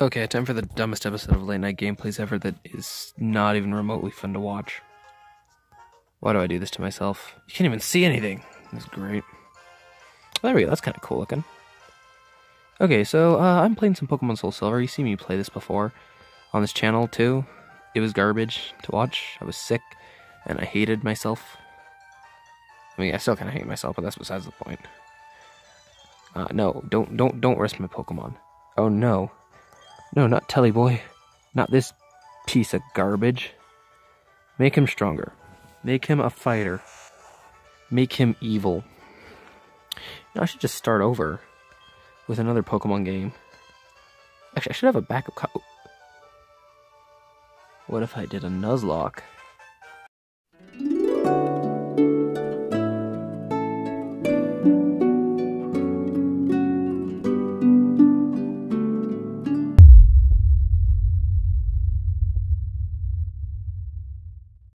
Okay, time for the dumbest episode of late night gameplays ever that is not even remotely fun to watch. Why do I do this to myself? You can't even see anything. That's great. There we go, that's kind of cool looking. Okay, so uh, I'm playing some Pokemon Soul Silver. You see me play this before on this channel too. It was garbage to watch. I was sick and I hated myself. I mean, I still kind of hate myself, but that's besides the point. Uh, no, don't don't don't risk my Pokemon. Oh no, no, not Telly Boy, not this piece of garbage. Make him stronger. Make him a fighter. Make him evil. You know, I should just start over with another Pokemon game. Actually, I should have a backup. Co- what if I did a Nuzlocke?